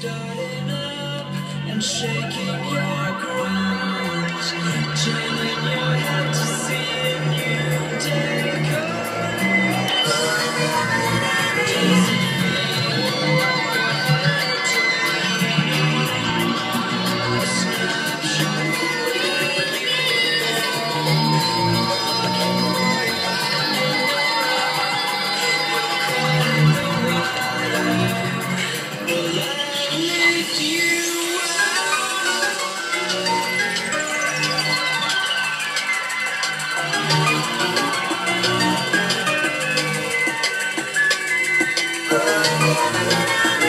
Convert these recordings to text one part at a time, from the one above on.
starting up and shaking your ground. Turning your head to see a You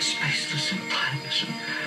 spaceless and timeless and